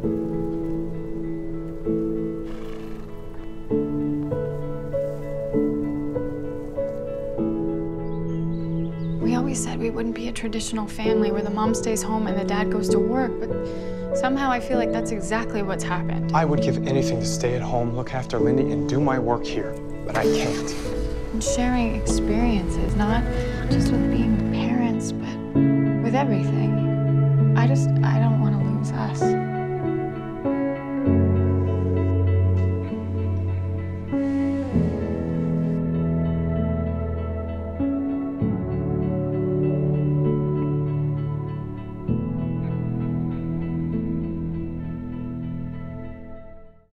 We always said we wouldn't be a traditional family where the mom stays home and the dad goes to work, but somehow I feel like that's exactly what's happened. I would give anything to stay at home, look after Lindy, and do my work here, but I can't. And sharing experiences, not just with being parents, but with everything. I just, I don't want to lose us.